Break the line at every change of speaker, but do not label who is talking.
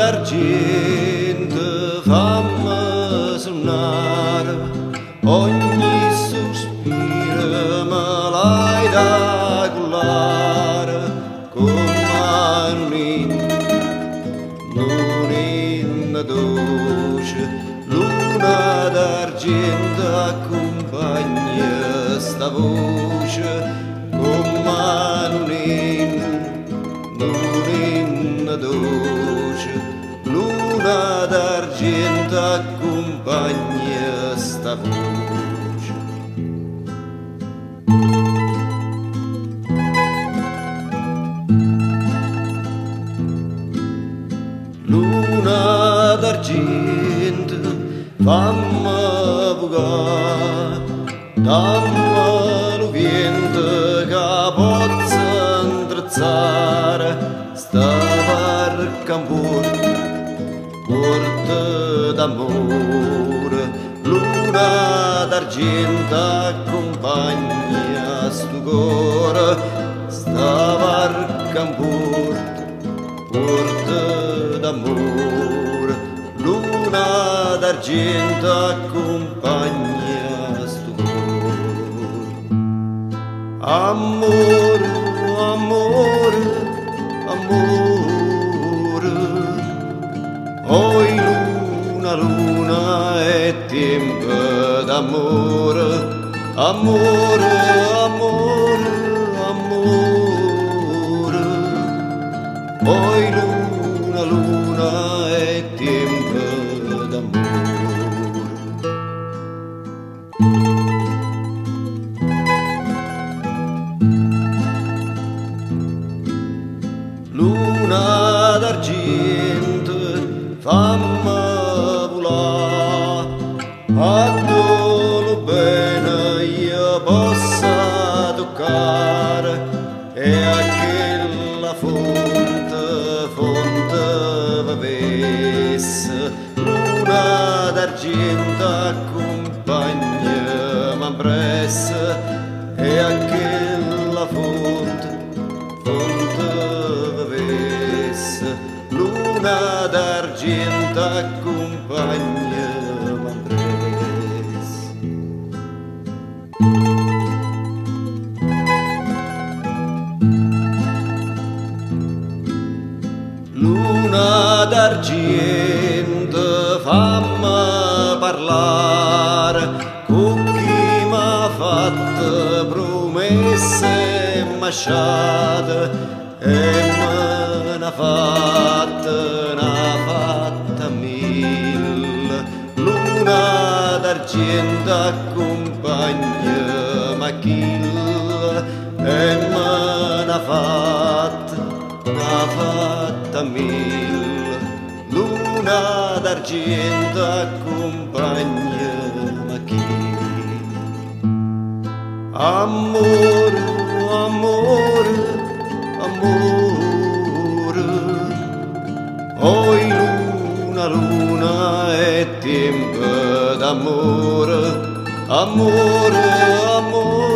d'argento fammi suonare ogni sospiro me l'hai da collare come un inno dolce luna d'argento accompagna sta voce come un inno un inno dolce luna d'argento fammi vogare dammi lo vento che pozza indrezzare sta barca in porto d'amore. Luna d'argento accompagna sto cuore sta barca in d'amore, luna d'argento accompagna sto cuore. Amore, amore, amore, oi luna, luna è tempo d'amore, amore, amore, Luna d'argento, fammi volare, fatelo bene io possa toccare, accompagna m'ambresse. Luna d'argento fammi parlare con chi m'ha fatto promesse masciate e me fatta, D'argento accompagna ma e me n'ha fatta n'ha luna d'argento accompagna ma chi? Amore, amore, amore, d'amore, amore, amore,